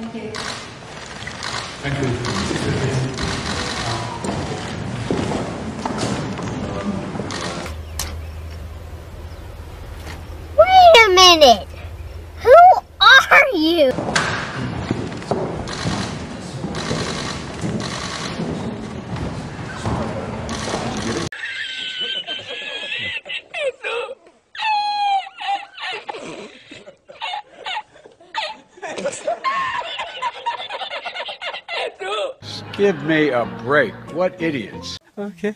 Thank you. Wait a minute! Who are you? Give me a break. What idiots. Okay.